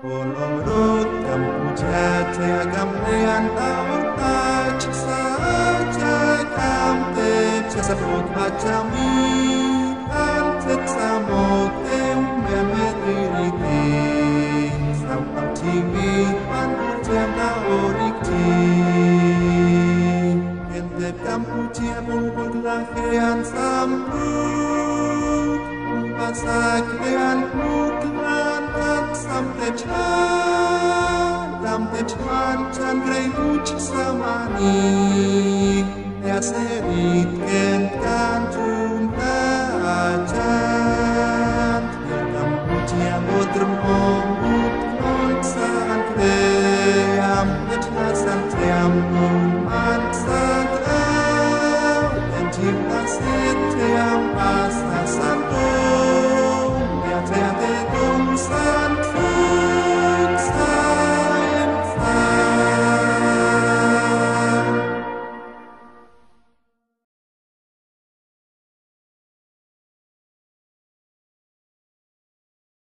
Polorot Kampuchea Teagam Nean Taurtach Saja Kamte Chasapot Machami Kamtet Samot Tem Memetiriti Sam Tam TV Panpuchea Na Orikti Ente Kampuchea Pulpul Lahian Samrut Pasak Lean Puklan At cer, am pe cer, ți-am crezut să mă nic, ne-a serit cântându-mi tăcent, cântăm cu tine modrâm om, mult să-mi cream, pe cer să-mi cream,